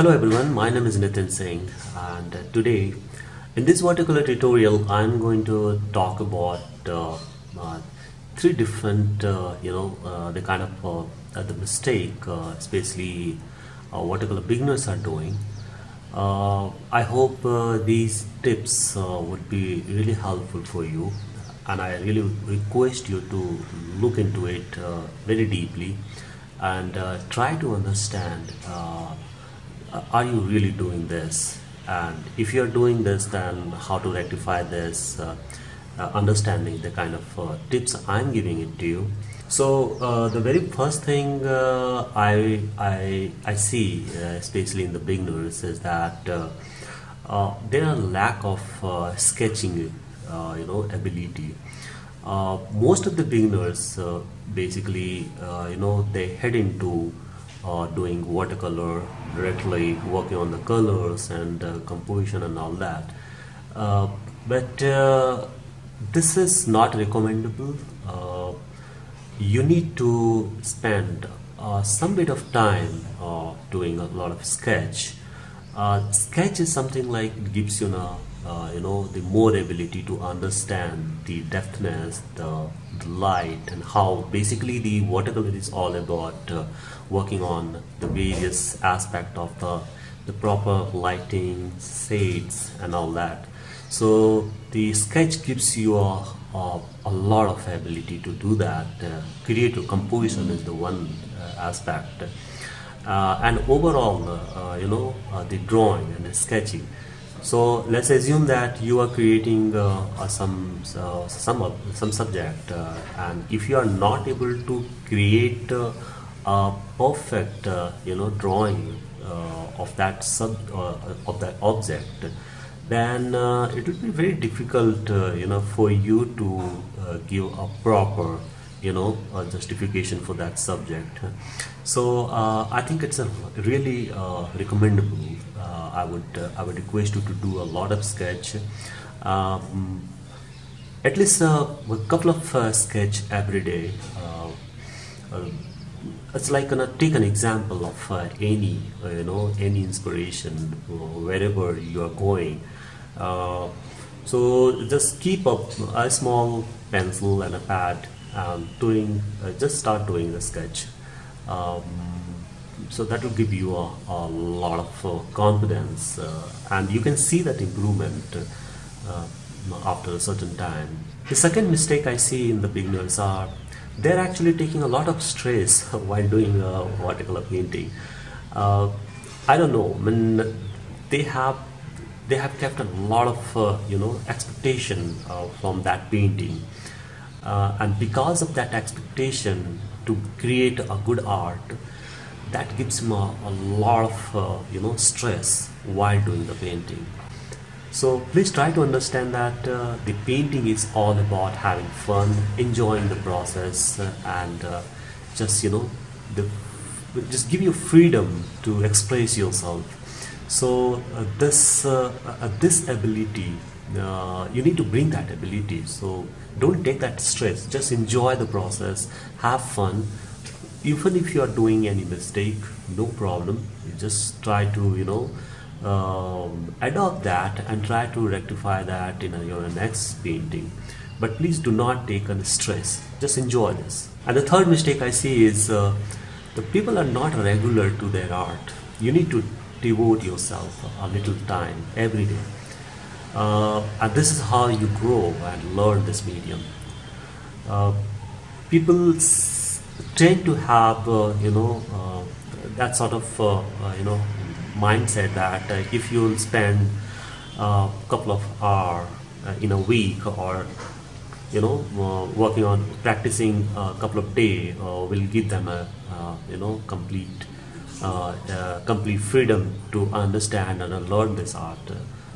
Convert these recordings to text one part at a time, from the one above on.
Hello everyone, my name is Nitin Singh and uh, today in this particular tutorial I'm going to talk about uh, uh, three different uh, you know uh, the kind of uh, the mistake especially watercolor beginners are doing. I hope these tips would be really helpful for you and I really request you to look into it very deeply and try to understand uh, are you really doing this? And if you're doing this then how to rectify this uh, uh, understanding the kind of uh, tips I'm giving it to you. So uh, the very first thing uh, I, I, I see especially in the beginners is that there are lack of sketching you know ability. Most of the beginners basically you know they head into uh, doing watercolor directly, working on the colors and uh, composition and all that. Uh, but uh, this is not recommendable. Uh, you need to spend uh, some bit of time doing a lot of sketch. sketch is something like gives you a uh, you know the more ability to understand the depthness the, the, light and how basically the watercolor is all about uh, working on the various aspect of the the proper lighting shades and all that. So the sketch gives you a, a, a lot of ability to do that. Uh, creative composition is the one uh, aspect. Uh, and overall uh, you know the drawing and the sketching so let's assume that you are creating uh, uh, some uh, some some subject, uh, and if you are not able to create uh, a perfect uh, you know drawing of that sub of that object, then it will be very difficult you know for you to give a proper you know justification for that subject. So I think it's a really recommendable I would uh, I would request you to do a lot of sketch. Um, at least uh, a couple of uh, sketch every day. it's like gonna take an example of any you know any inspiration wherever you are going. so just keep up a small pencil and a pad um, doing uh, just start doing the sketch um, so that will give you a, a lot of uh, confidence uh, and you can see that improvement uh, after a certain time. The second mistake i see in the beginners are they're actually taking a lot of stress while doing uh, watercolor painting. Uh, i don't know I mean, they have they have kept a lot of uh, you know expectation from that painting. And because of that expectation to create a good art that gives him a, a lot of uh, you know stress while doing the painting. So please try to understand that uh, the painting is all about having fun enjoying the process uh, and uh, just you know the just give you freedom to express yourself. So uh, this uh, this ability you need to bring that ability. So don't take that stress. Just enjoy the process. Have fun even if you are doing any mistake no problem. You just try to you know um, adopt that and try to rectify that in your next painting. But please do not take on stress. Just enjoy this. And the third mistake i see is uh, the people are not regular to their art. You need to devote yourself a little time every day. Uh, and this is how you grow and learn this medium. Uh, people tend to have uh, you know uh, that sort of uh, you know mindset that if you'll spend a couple of hours in a week or you know uh, working on practicing a couple of days uh, will give them a uh, you know complete complete freedom to understand and learn this art.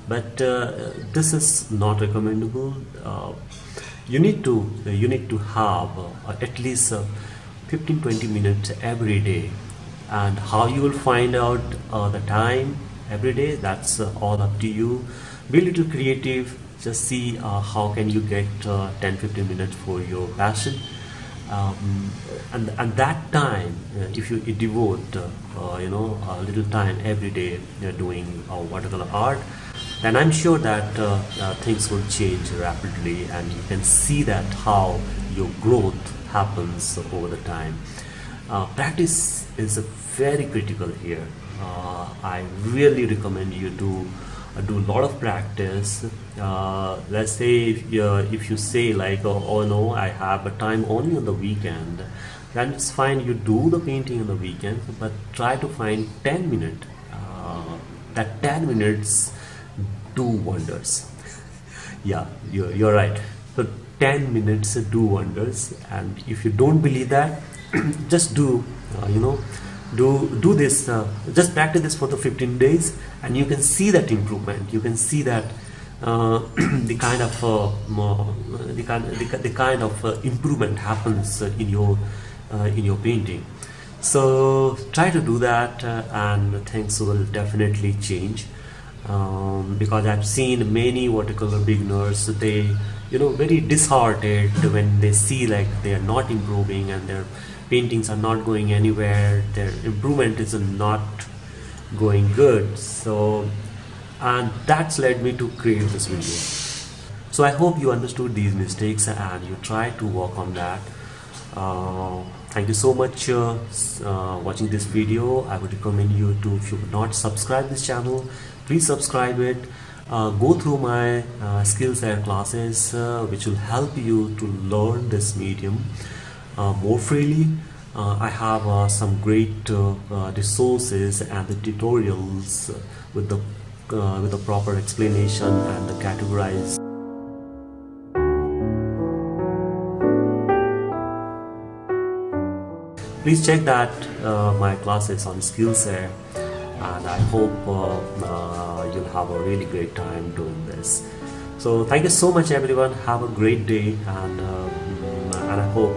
But this is not recommendable. You need to you need to have at least 15 20 minutes every day. And how you will find out uh, the time every day that's uh, all up to you. Be a little creative. Just see uh, how can you get uh, 10 15 minutes for your passion. Um, and and that time uh, if you devote uh, uh, you know a little time every day uh, doing uh, watercolor art then i'm sure that uh, uh, things will change rapidly and you can see that how your growth happens over the time uh, practice is very critical here uh, i really recommend you to uh, do a lot of practice. Uh, let's say if you, if you say like, oh, oh no, I have a time only on the weekend, then it's fine. You do the painting on the weekend, but try to find 10 minutes. That 10 minutes do wonders. yeah, you're, you're right. So 10 minutes do wonders, and if you don't believe that, just do. Uh, you know do do this uh, just practice this for the 15 days and you can see that improvement you can see that uh, the kind of uh, the kind the, the kind of uh, improvement happens in your uh, in your painting so try to do that uh, and things will definitely change um, because I've seen many watercolor beginners they you know very disheartened when they see like they are not improving and they're paintings are not going anywhere their improvement is not going good. So and that's led me to create this video. So i hope you understood these mistakes and you try to work on that. Uh, thank you so much uh, uh, watching this video i would recommend you to if you not subscribe this channel please subscribe it uh, go through my uh, SkillShare classes uh, which will help you to learn this medium uh, more freely. I have some great resources and the tutorials with the with the proper explanation and the categorized please check that uh, my classes on skillshare and i hope uh, uh, you'll have a really great time doing this. So thank you so much everyone. Have a great day and and i hope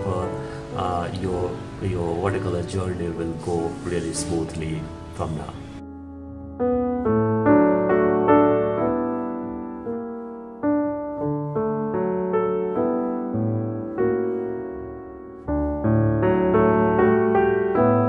your your watercolor journey will go really smoothly from now